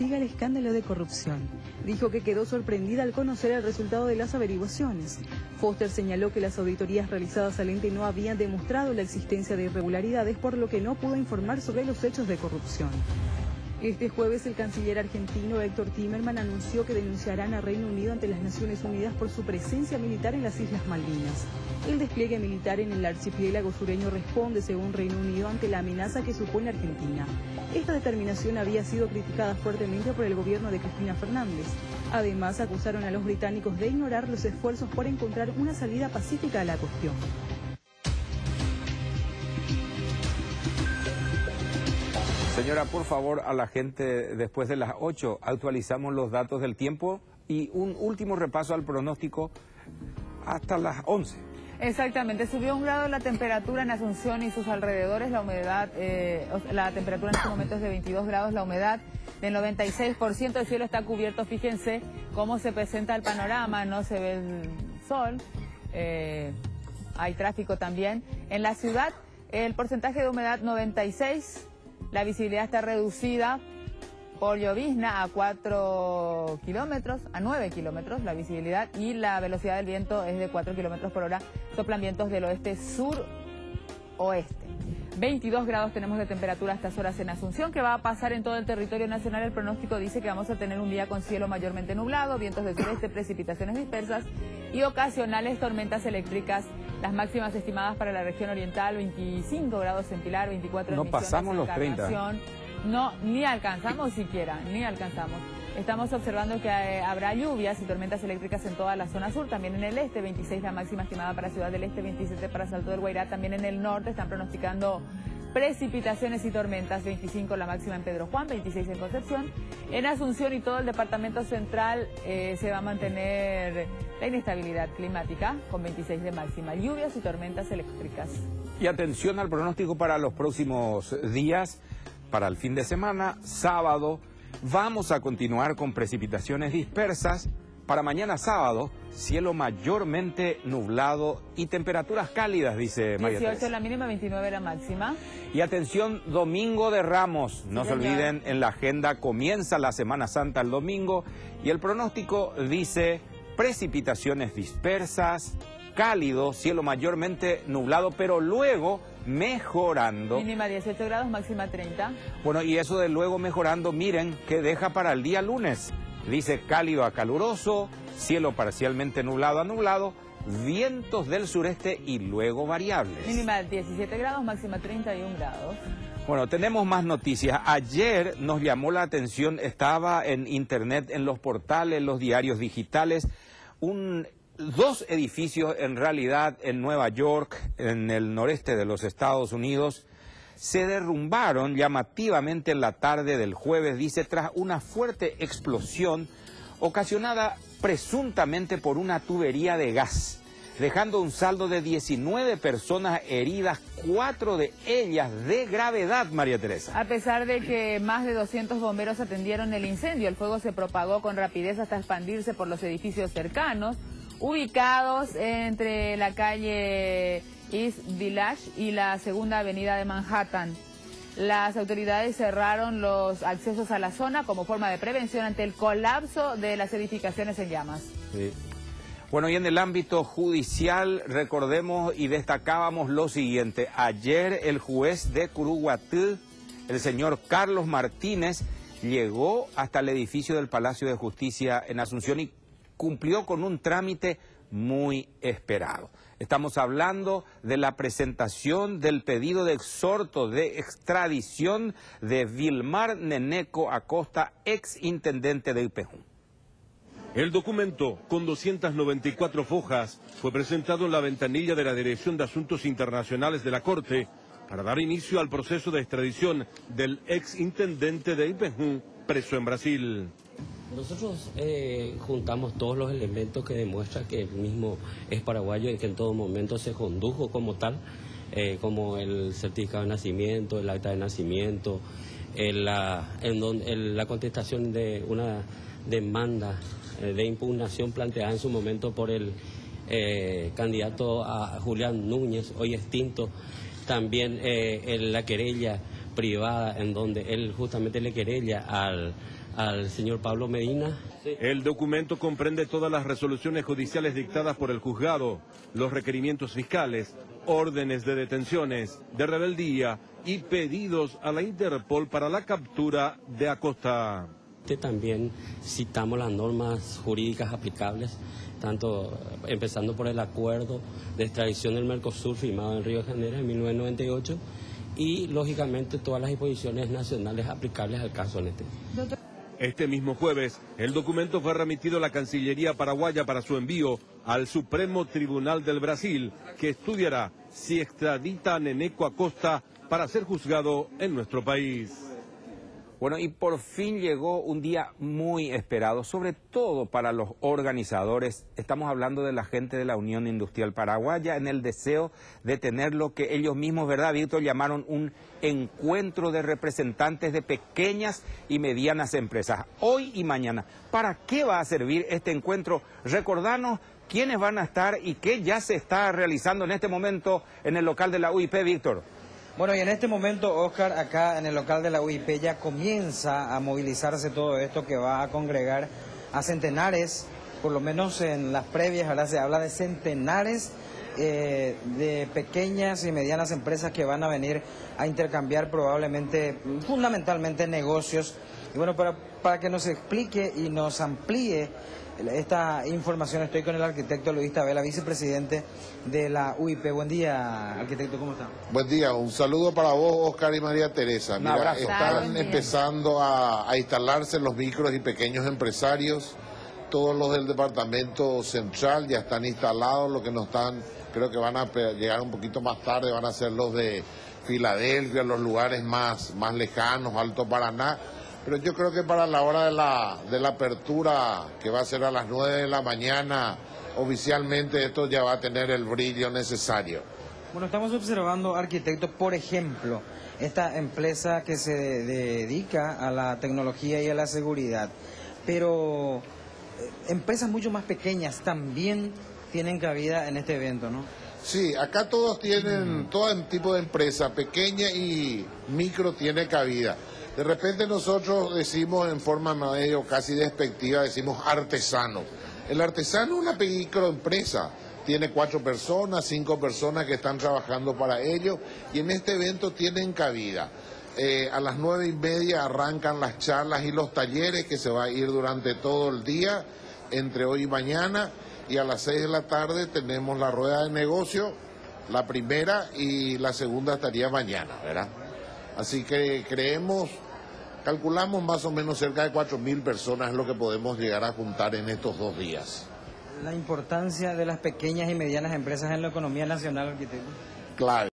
investiga el escándalo de corrupción. Dijo que quedó sorprendida al conocer el resultado de las averiguaciones. Foster señaló que las auditorías realizadas al ente no habían demostrado la existencia de irregularidades, por lo que no pudo informar sobre los hechos de corrupción. Este jueves el canciller argentino Héctor Timerman anunció que denunciarán a Reino Unido ante las Naciones Unidas por su presencia militar en las Islas Malvinas. El despliegue militar en el archipiélago sureño responde, según Reino Unido, ante la amenaza que supone Argentina. Esta determinación había sido criticada fuertemente por el gobierno de Cristina Fernández. Además, acusaron a los británicos de ignorar los esfuerzos por encontrar una salida pacífica a la cuestión. Señora, por favor, a la gente después de las 8 actualizamos los datos del tiempo y un último repaso al pronóstico hasta las 11. Exactamente, subió un grado la temperatura en Asunción y sus alrededores, la humedad, eh, la temperatura en este momento es de 22 grados, la humedad del 96%, el cielo está cubierto, fíjense cómo se presenta el panorama, no se ve el sol, eh, hay tráfico también. En la ciudad, el porcentaje de humedad 96 la visibilidad está reducida por llovizna a 4 kilómetros, a 9 kilómetros la visibilidad y la velocidad del viento es de 4 kilómetros por hora. Soplan vientos del oeste sur-oeste. 22 grados tenemos de temperatura a estas horas en Asunción, que va a pasar en todo el territorio nacional. El pronóstico dice que vamos a tener un día con cielo mayormente nublado, vientos del sureste, precipitaciones dispersas y ocasionales tormentas eléctricas. Las máximas estimadas para la región oriental, 25 grados en Pilar, 24 en No pasamos los 30. No, ni alcanzamos siquiera, ni alcanzamos. Estamos observando que eh, habrá lluvias y tormentas eléctricas en toda la zona sur, también en el este, 26 la máxima estimada para Ciudad del Este, 27 para Salto del Guairá, también en el norte están pronosticando precipitaciones y tormentas, 25 la máxima en Pedro Juan, 26 en Concepción. En Asunción y todo el departamento central eh, se va a mantener la inestabilidad climática con 26 de máxima, lluvias y tormentas eléctricas. Y atención al pronóstico para los próximos días, para el fin de semana, sábado, vamos a continuar con precipitaciones dispersas para mañana sábado, cielo mayormente nublado y temperaturas cálidas, dice María 18 la mínima, 29 la máxima. Y atención, domingo de Ramos. No se olviden, en la agenda comienza la Semana Santa el domingo y el pronóstico dice precipitaciones dispersas, cálido, cielo mayormente nublado, pero luego mejorando. Mínima 18 grados, máxima 30. Bueno, y eso de luego mejorando, miren que deja para el día lunes. Dice cálido a caluroso, cielo parcialmente nublado a nublado, vientos del sureste y luego variables. Mínima 17 grados, máxima 31 grados. Bueno, tenemos más noticias. Ayer nos llamó la atención, estaba en internet, en los portales, los diarios digitales, un, dos edificios en realidad en Nueva York, en el noreste de los Estados Unidos, se derrumbaron llamativamente en la tarde del jueves, dice, tras una fuerte explosión ocasionada presuntamente por una tubería de gas, dejando un saldo de 19 personas heridas, cuatro de ellas de gravedad, María Teresa. A pesar de que más de 200 bomberos atendieron el incendio, el fuego se propagó con rapidez hasta expandirse por los edificios cercanos, ubicados entre la calle East Village y la segunda avenida de Manhattan. Las autoridades cerraron los accesos a la zona como forma de prevención ante el colapso de las edificaciones en llamas. Bueno, y en el ámbito judicial recordemos y destacábamos lo siguiente. Ayer el juez de Curuguatú, el señor Carlos Martínez, llegó hasta el edificio del Palacio de Justicia en Asunción y cumplió con un trámite muy esperado. Estamos hablando de la presentación del pedido de exhorto de extradición de Vilmar Neneco Acosta, ex intendente de Ipejún. El documento, con 294 fojas, fue presentado en la ventanilla de la Dirección de Asuntos Internacionales de la Corte para dar inicio al proceso de extradición del ex intendente de Ipejún, preso en Brasil. Nosotros eh, juntamos todos los elementos que demuestran que el mismo es paraguayo y que en todo momento se condujo como tal, eh, como el certificado de nacimiento, el acta de nacimiento, la, la contestación de una demanda eh, de impugnación planteada en su momento por el candidato a Julián Núñez, hoy extinto, también la querella privada en donde él justamente le querella al al señor Pablo Medina. El documento comprende todas las resoluciones judiciales dictadas por el juzgado, los requerimientos fiscales, órdenes de detenciones, de rebeldía y pedidos a la Interpol para la captura de Acosta. También citamos las normas jurídicas aplicables, tanto empezando por el acuerdo de extradición del Mercosur firmado en Río de Janeiro en 1998 y lógicamente todas las disposiciones nacionales aplicables al caso en este. Este mismo jueves, el documento fue remitido a la Cancillería paraguaya para su envío al Supremo Tribunal del Brasil, que estudiará si extradita a Neneco Acosta para ser juzgado en nuestro país. Bueno, y por fin llegó un día muy esperado, sobre todo para los organizadores. Estamos hablando de la gente de la Unión Industrial Paraguaya en el deseo de tener lo que ellos mismos, ¿verdad, Víctor? Llamaron un encuentro de representantes de pequeñas y medianas empresas, hoy y mañana. ¿Para qué va a servir este encuentro? Recordanos quiénes van a estar y qué ya se está realizando en este momento en el local de la UIP, Víctor. Bueno, y en este momento, Oscar, acá en el local de la UIP ya comienza a movilizarse todo esto que va a congregar a centenares, por lo menos en las previas, ahora se habla de centenares eh, de pequeñas y medianas empresas que van a venir a intercambiar probablemente, fundamentalmente negocios. Y bueno, para, para que nos explique y nos amplíe esta información estoy con el arquitecto Luis Tabela, vicepresidente de la UIP. Buen día, arquitecto, ¿cómo está? Buen día, un saludo para vos, Oscar y María Teresa. Mira, están empezando a, instalarse los micros y pequeños empresarios. Todos los del departamento central ya están instalados, los que no están, creo que van a llegar un poquito más tarde, van a ser los de Filadelfia, los lugares más, más lejanos, Alto Paraná pero yo creo que para la hora de la, de la apertura, que va a ser a las 9 de la mañana, oficialmente esto ya va a tener el brillo necesario. Bueno, estamos observando, arquitectos, por ejemplo, esta empresa que se dedica a la tecnología y a la seguridad, pero eh, empresas mucho más pequeñas también tienen cabida en este evento, ¿no? Sí, acá todos tienen, todo tipo de empresa, pequeña y micro tiene cabida. De repente nosotros decimos en forma medio casi despectiva, decimos artesano. El artesano es una microempresa, tiene cuatro personas, cinco personas que están trabajando para ello y en este evento tienen cabida. Eh, a las nueve y media arrancan las charlas y los talleres que se va a ir durante todo el día, entre hoy y mañana, y a las seis de la tarde tenemos la rueda de negocio, la primera y la segunda estaría mañana, ¿verdad? Así que creemos, calculamos más o menos cerca de 4.000 personas es lo que podemos llegar a juntar en estos dos días. La importancia de las pequeñas y medianas empresas en la economía nacional, arquitecto. Clave.